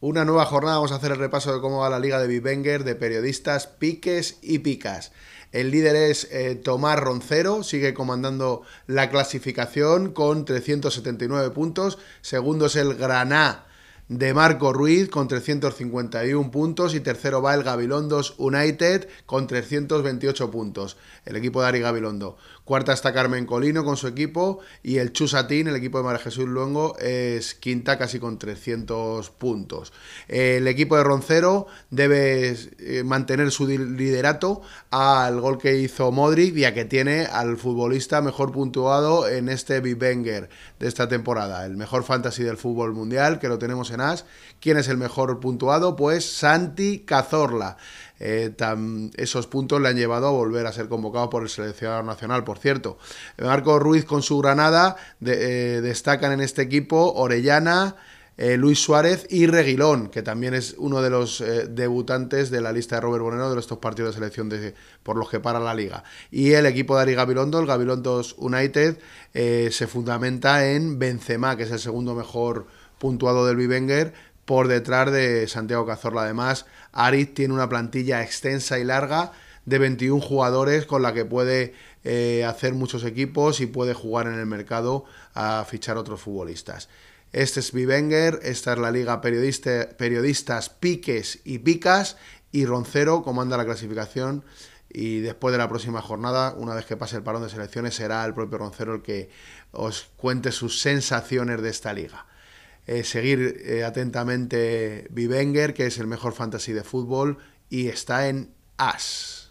Una nueva jornada, vamos a hacer el repaso de cómo va la liga de Bivenger, de periodistas, piques y picas. El líder es eh, Tomás Roncero, sigue comandando la clasificación con 379 puntos. Segundo es el Graná de Marco Ruiz con 351 puntos y tercero va el Gabilondos United con 328 puntos, el equipo de Ari Gabilondo. Cuarta está Carmen Colino con su equipo y el Chusatín, el equipo de María Jesús Luengo, es quinta casi con 300 puntos. El equipo de Roncero debe eh, mantener su liderato al gol que hizo Modric, ya que tiene al futbolista mejor puntuado en este Bivenger de esta temporada, el mejor fantasy del fútbol mundial, que lo tenemos en ¿Quién es el mejor puntuado? Pues Santi Cazorla. Eh, esos puntos le han llevado a volver a ser convocado por el seleccionador nacional, por cierto. Marco Ruiz con su Granada eh, destacan en este equipo Orellana, eh, Luis Suárez y Reguilón, que también es uno de los debutantes de la lista de Robert Bonero de estos partidos de selección por los que para la liga. Y el equipo de Ari Gabilondo, el Gabilondos United, se fundamenta en Benzema, que es el segundo mejor puntuado del Bivenger por detrás de Santiago Cazorla. Además, Aris tiene una plantilla extensa y larga de 21 jugadores con la que puede eh, hacer muchos equipos y puede jugar en el mercado a fichar otros futbolistas. Este es Bivenger, esta es la liga periodista, periodistas Piques y Picas y Roncero comanda la clasificación y después de la próxima jornada, una vez que pase el parón de selecciones, será el propio Roncero el que os cuente sus sensaciones de esta liga. Eh, seguir eh, atentamente Bivenger, que es el mejor fantasy de fútbol, y está en As.